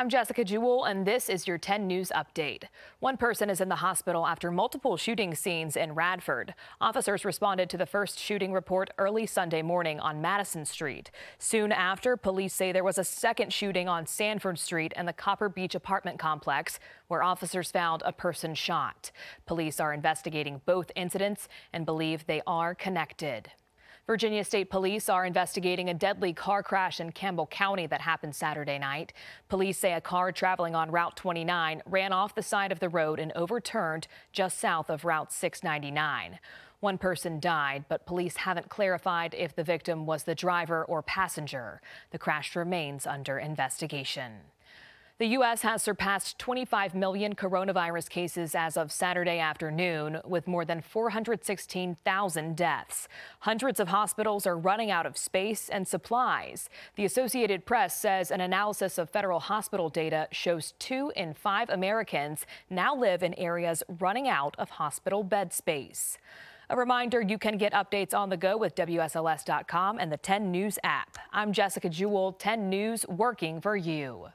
I'm Jessica Jewell, and this is your 10 News Update. One person is in the hospital after multiple shooting scenes in Radford. Officers responded to the first shooting report early Sunday morning on Madison Street. Soon after, police say there was a second shooting on Sanford Street and the Copper Beech apartment complex, where officers found a person shot. Police are investigating both incidents and believe they are connected. Virginia State Police are investigating a deadly car crash in Campbell County that happened Saturday night. Police say a car traveling on Route 29 ran off the side of the road and overturned just south of Route 699. One person died, but police haven't clarified if the victim was the driver or passenger. The crash remains under investigation. The U.S. has surpassed 25 million coronavirus cases as of Saturday afternoon, with more than 416,000 deaths. Hundreds of hospitals are running out of space and supplies. The Associated Press says an analysis of federal hospital data shows two in five Americans now live in areas running out of hospital bed space. A reminder you can get updates on the go with WSLS.com and the 10 News app. I'm Jessica Jewell, 10 News working for you.